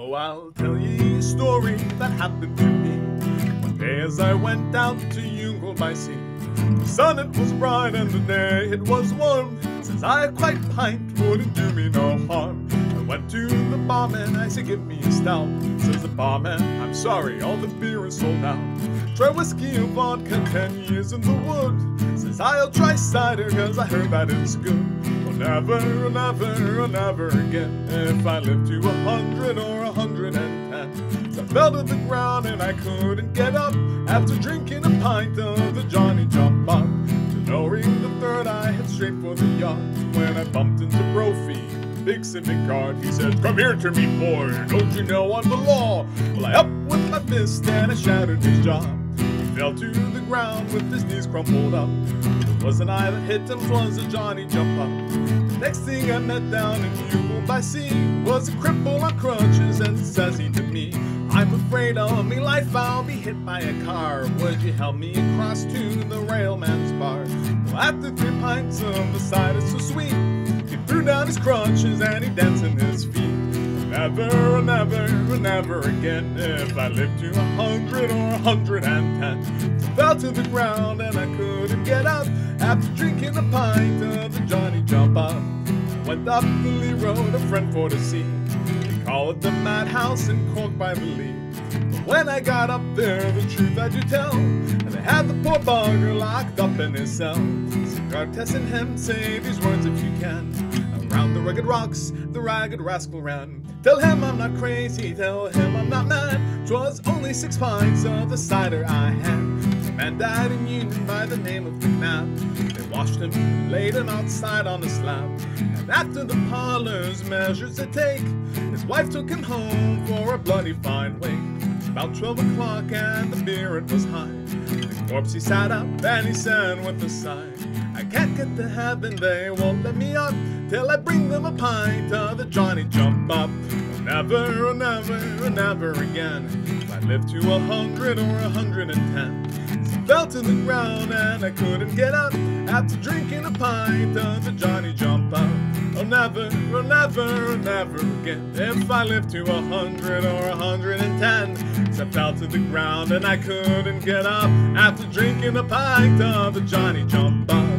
Oh, I'll tell you a story that happened to me. One day as I went out to Youghal by sea. The sun it was bright and the day it was warm. Says I quite pint wouldn't do me no harm. I went to the barman, I said give me a stout. Says the barman, I'm sorry, all the beer is sold out. Try whiskey and vodka, ten years in the wood. Says I'll try cider, cause I heard that it's good. Well, never, never, never again. If I live to a hundred or a hundred fell to the ground and I couldn't get up. After drinking a pint of the Johnny Jump Up. To lowering the third, I head straight for the yacht. When I bumped into Brophy, big civic guard, he said, Come here to me, boy, don't you know I'm the law? Well, I up with my fist and I shattered his jaw. He fell to the ground with his knees crumpled up. It wasn't I that hit him, 'twas a Johnny jump up. Next thing I met down in Youghal by sea was a cripple on crutches, and says he to me, I'm afraid of me life, I'll be hit by a car. Would you help me across to the railman's bar? Well, after three pints of the cider so sweet, he threw down his crutches and he danced in his feet. Never, never, never again. If I live to a hundred or a hundred and ten, fell to the ground and I couldn't get up after drinking a pint of the Johnny Jump Up. Went up the Lee Road, a friend for to see. They call it the Madhouse in Cork by the Lee. But when I got up there, the truth I do tell, and I had the poor bugger locked up in his cell. Cigar Tess and him say these words if you can. Around the rugged rocks, the ragged rascal ran. Tell him I'm not crazy, tell him I'm not mad. 'Twas only six pints of the cider I had. A man died in Union by the name of McNabb. They washed him, laid him outside on the slab. And after the parlor's measures to take, his wife took him home for a bloody fine wake. About twelve o'clock and the beer it was high. The corpse he sat up and he said with a sigh, I can't get to heaven, they won't let me up till I bring them a pint of the Johnny Jump Up. Oh, never, oh, never, oh, never again. If I live to a hundred or a hundred and ten. So fell to the ground and I couldn't get up after drinking a pint of the Johnny Jump. Oh, never, oh, never, never again. If I live to a hundred or a hundred and ten. So I fell to the ground and I couldn't get up after drinking a pint of the Johnny Jump Up.